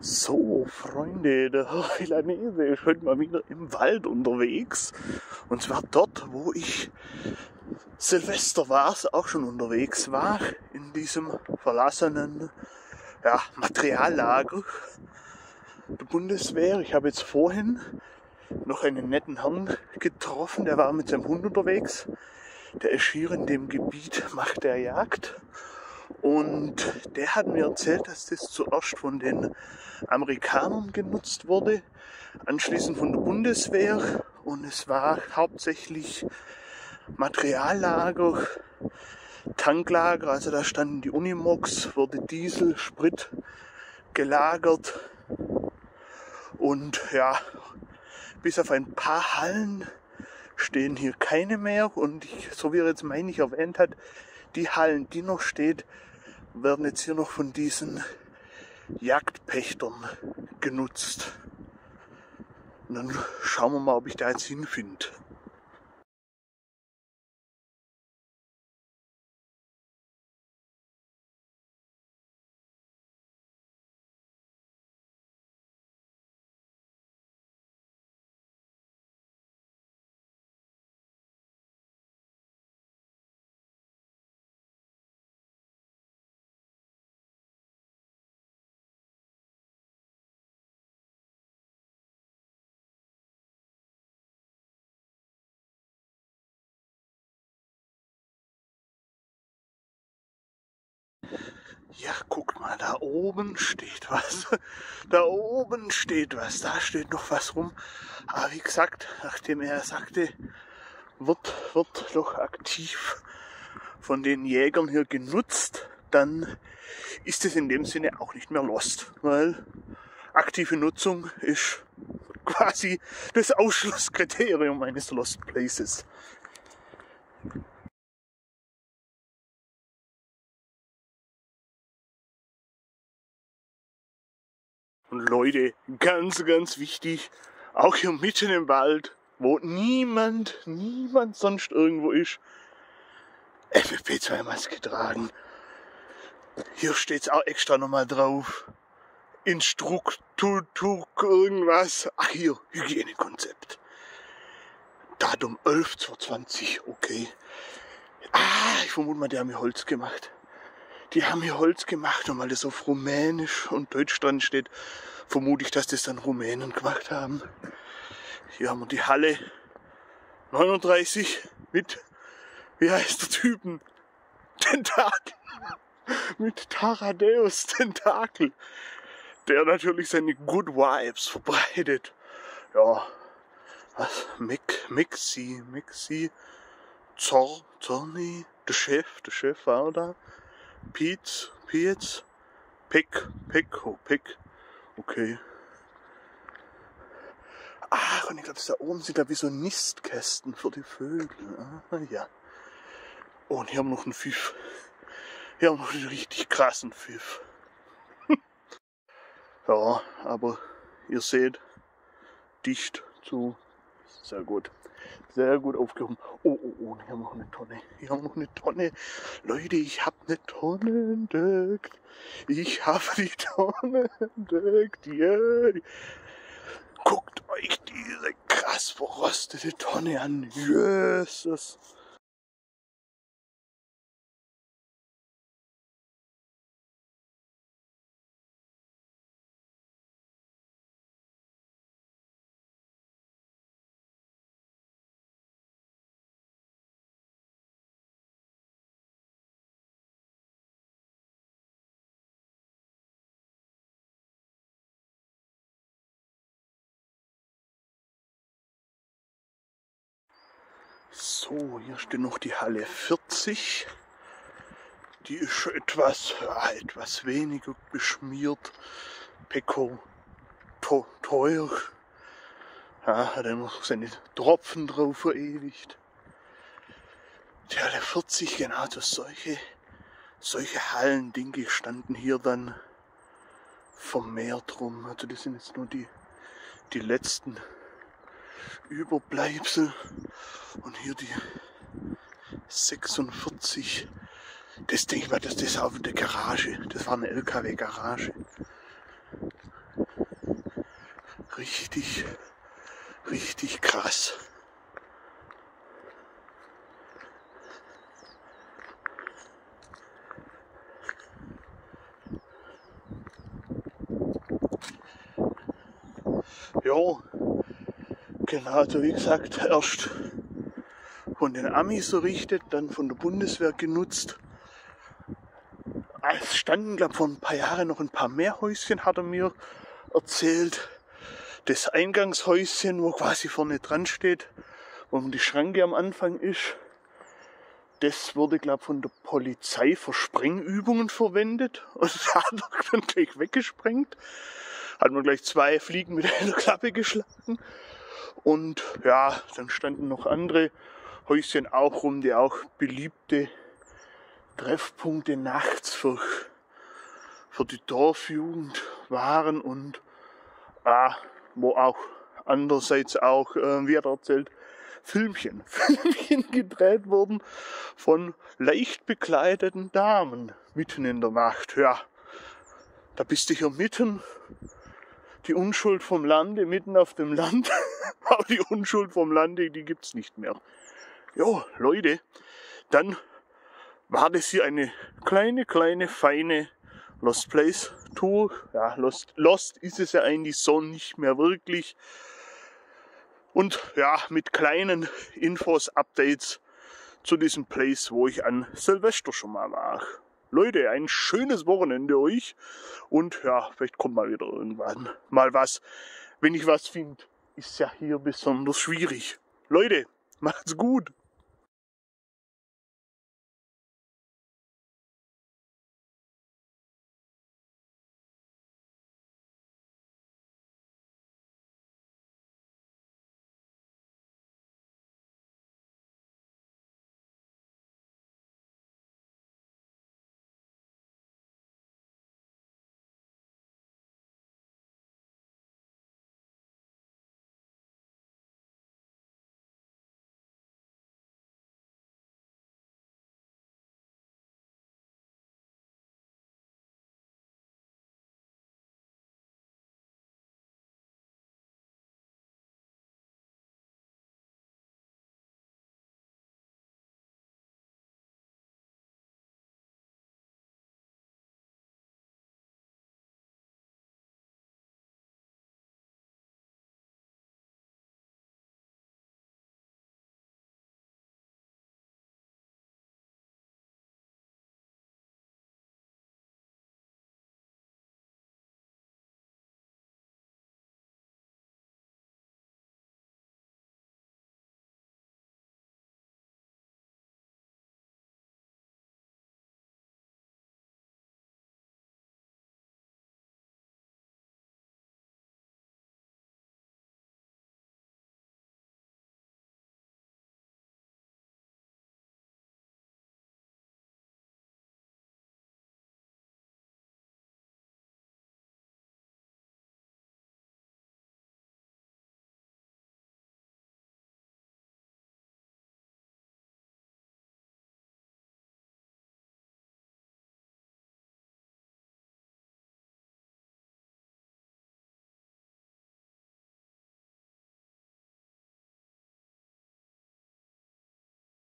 So, Freunde, der Herr ist heute mal wieder im Wald unterwegs. Und zwar dort, wo ich Silvester war, auch schon unterwegs war, in diesem verlassenen ja, Materiallager der Bundeswehr. Ich habe jetzt vorhin noch einen netten Herrn getroffen, der war mit seinem Hund unterwegs. Der ist hier in dem Gebiet, macht der Jagd. Und der hat mir erzählt, dass das zuerst von den Amerikanern genutzt wurde, anschließend von der Bundeswehr. Und es war hauptsächlich Materiallager, Tanklager, also da standen die Unimogs, wurde Diesel, Sprit gelagert. Und ja, bis auf ein paar Hallen stehen hier keine mehr. Und ich, so wie er jetzt meine ich erwähnt hat, die Hallen, die noch steht, werden jetzt hier noch von diesen Jagdpächtern genutzt. Und dann schauen wir mal, ob ich da jetzt hinfinde. Ja, guckt mal, da oben steht was. Da oben steht was. Da steht noch was rum. Aber wie gesagt, nachdem er sagte, wird, wird doch aktiv von den Jägern hier genutzt, dann ist es in dem Sinne auch nicht mehr lost, weil aktive Nutzung ist quasi das Ausschlusskriterium eines Lost Places. Und Leute, ganz, ganz wichtig, auch hier mitten im Wald, wo niemand, niemand sonst irgendwo ist, FFP2-Maske tragen. Hier steht's auch extra nochmal drauf. Instruktur, irgendwas. Ach hier, Hygienekonzept. Datum 11.20, okay. Ah, ich vermute mal, die haben hier Holz gemacht die haben hier Holz gemacht und weil das auf Rumänisch und Deutsch dran steht, vermute ich, dass das dann Rumänen gemacht haben. Hier haben wir die Halle 39 mit, wie heißt der Typen? Tentakel. mit Taradeus Tentakel. Der natürlich seine Good Vibes verbreitet. Ja, was? Mick, Mixi, Mixi, Zor, Zorni, der Chef, der Chef war da. Pietz, Pietz, Pick, Pick, oh, Pick. Okay. Ach, und ich glaube, da oben sind da wie so Nistkästen für die Vögel. Ah, ja. Oh, und hier haben wir noch einen Pfiff. Hier haben wir noch einen richtig krassen Pfiff. ja, aber ihr seht, dicht zu. Sehr gut. Sehr gut aufgehoben. Oh, oh, oh, hier haben wir noch eine Tonne. Hier haben wir noch eine Tonne. Leute, ich habe eine Tonne entdeckt. Ich habe die Tonne entdeckt. Yeah. Guckt euch diese krass verrostete Tonne an. Jesus. So, hier steht noch die Halle 40. Die ist etwas, etwas weniger beschmiert. Peko to, teuer. Ja, hat er noch seine Tropfen drauf verewigt. Die Halle 40, genau, das solche, solche Hallen, denke standen hier dann vermehrt rum. Also das sind jetzt nur die, die letzten Überbleibsel. Und hier die 46. Das denke ich mal, das ist auf der Garage. Das war eine LKW-Garage. richtig, richtig krass. Ja, genau, also wie gesagt, erst von den Amis errichtet, dann von der Bundeswehr genutzt. Es standen, glaube ich, vor ein paar Jahren noch ein paar mehr Häuschen, hat er mir erzählt. Das Eingangshäuschen, wo quasi vorne dran steht, wo die Schranke am Anfang ist, das wurde, glaube ich, von der Polizei für Sprengübungen verwendet. Und da hat er dann gleich weggesprengt. Hat man gleich zwei Fliegen mit einer Klappe geschlagen. Und ja, dann standen noch andere Häuschen auch rum, die auch beliebte Treffpunkte nachts für, für die Dorfjugend waren und ah, wo auch andererseits auch, äh, wie er erzählt, Filmchen, Filmchen gedreht wurden von leicht bekleideten Damen mitten in der Nacht. Ja, da bist du hier mitten, die Unschuld vom Lande, mitten auf dem Land. Aber die Unschuld vom Lande, die gibt's nicht mehr. Jo, Leute, dann war das hier eine kleine, kleine, feine Lost Place Tour. Ja, Lost, Lost ist es ja eigentlich so nicht mehr wirklich. Und ja, mit kleinen Infos, Updates zu diesem Place, wo ich an Silvester schon mal war. Leute, ein schönes Wochenende euch. Und ja, vielleicht kommt mal wieder irgendwann mal was. Wenn ich was finde, ist ja hier besonders schwierig. Leute, macht's gut.